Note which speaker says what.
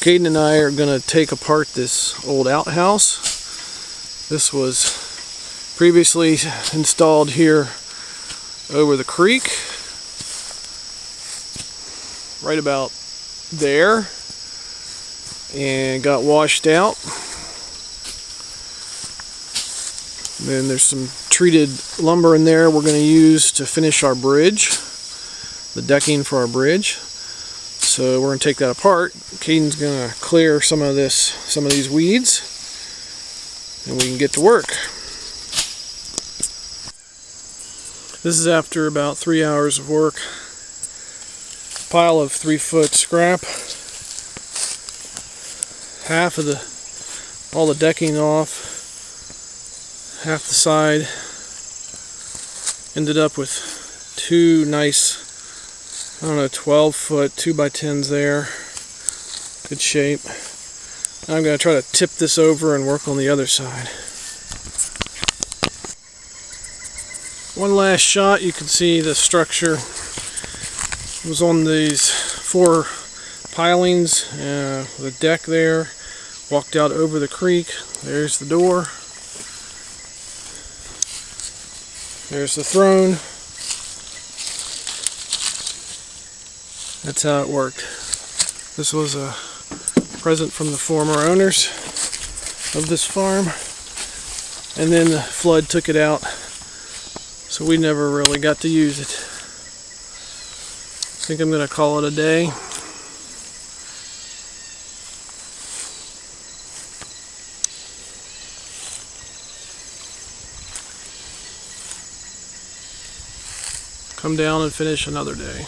Speaker 1: Caden and I are going to take apart this old outhouse. This was previously installed here over the creek, right about there, and got washed out. then there's some treated lumber in there we're going to use to finish our bridge, the decking for our bridge. So we're going to take that apart. Caden's going to clear some of this, some of these weeds, and we can get to work. This is after about three hours of work. Pile of three foot scrap. Half of the, all the decking off. Half the side. Ended up with two nice I don't know, 12 foot 2 by 10s there. Good shape. I'm going to try to tip this over and work on the other side. One last shot, you can see the structure was on these four pilings, uh, the deck there, walked out over the creek, there's the door, there's the throne, That's how it worked. This was a present from the former owners of this farm. And then the flood took it out. So we never really got to use it. I think I'm going to call it a day. Come down and finish another day.